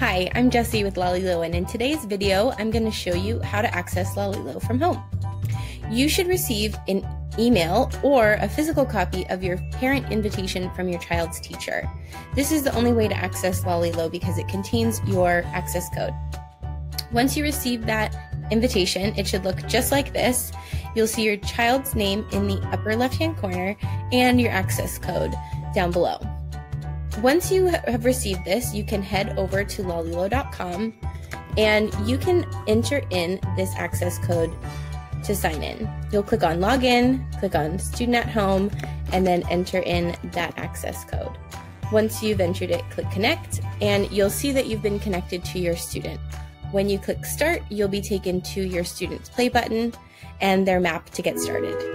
Hi, I'm Jessie with Lalilo, and in today's video, I'm going to show you how to access Lalilo from home. You should receive an email or a physical copy of your parent invitation from your child's teacher. This is the only way to access Lalilo because it contains your access code. Once you receive that invitation, it should look just like this. You'll see your child's name in the upper left hand corner and your access code down below. Once you have received this, you can head over to lalilo.com and you can enter in this access code to sign in. You'll click on login, click on student at home, and then enter in that access code. Once you've entered it, click connect, and you'll see that you've been connected to your student. When you click start, you'll be taken to your student's play button and their map to get started.